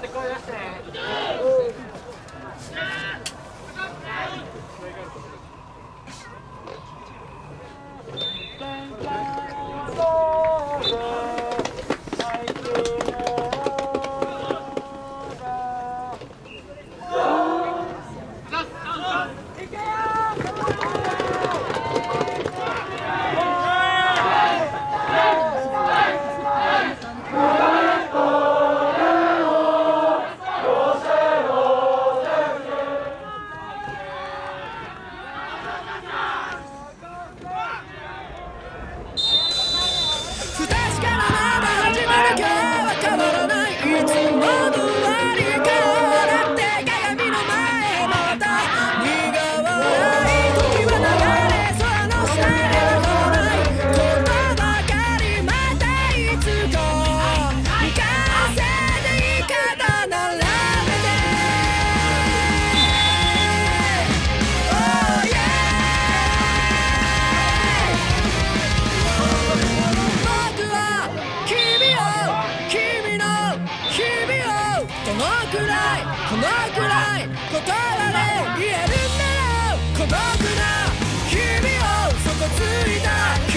んで声出して。のくらいこのくらい答えられ言えるんだよ。孤独な君を底ついた。